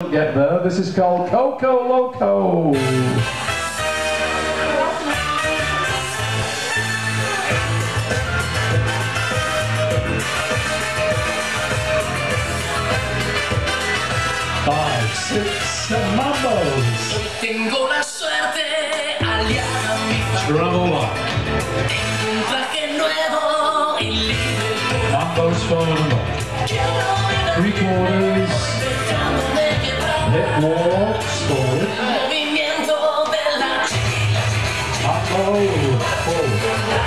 Get there. This is called Coco Loco. Five, six, seven mambos. Tengo la suerte aliada a mi Trouble up. Tengo un traje nuevo y libre Mambos. Quiero Three quarters. Dejándome llevar Hip walks forward. Movimiento de la chica Mambo forward.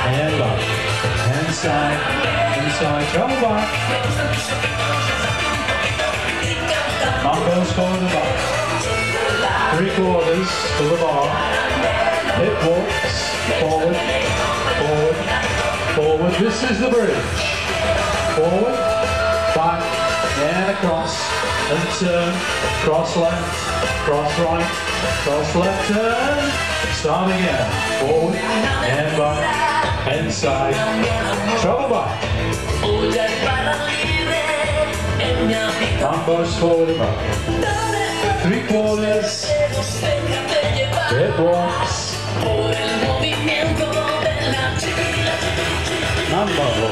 And up. And side. Inside. Trouble. Mambos forward and back. Three quarters to the bar. Hip walks. Forward. Forward. Forward. This is the bridge. Forward. Back. And across. And turn. Cross left. Cross right. Cross left. Turn. Start again. Forward. And back. Back. Libre en mi habitación Mambos forward and back. Three quarters. Hip walks. por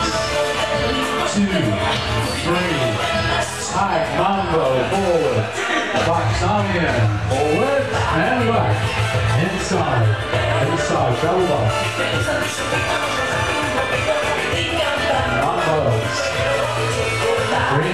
Two. Three. Tag. Mambo. Forward. Back. Down again. Forward. And back. Inside. Inside. Double back. Mambos. Three